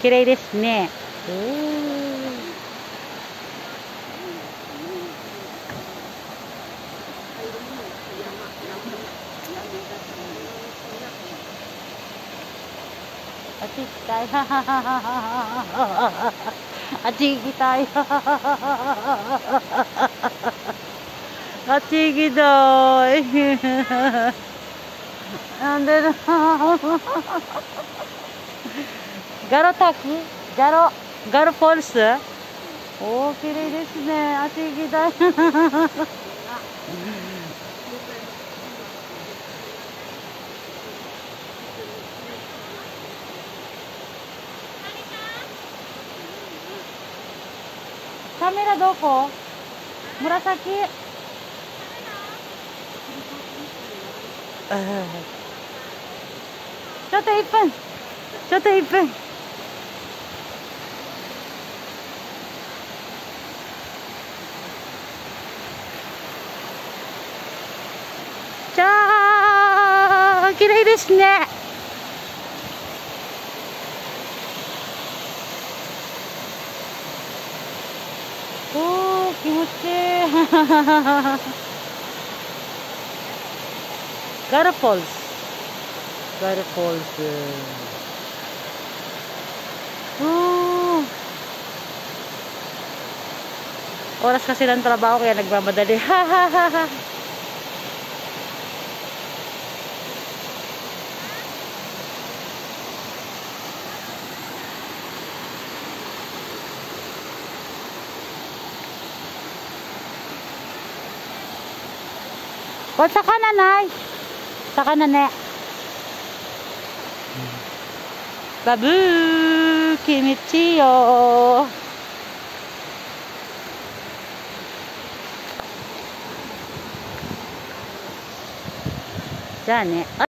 綺麗ですね。あっち行きたい。あっち行きたい。あっち行きたい。なんでだガロ滝ガロ、ガロフォルス。おー、綺麗ですね。あっち行きたい。カメラ。どこ紫ちょっと1分。ちょっと1分じゃあ綺麗ですねおー気持ちいいガルフォルスガルフォルスOh. Oras kasi ng trabaho kaya nagmamadali. お魚ない。魚ね。バブー気ちよ。じゃあね。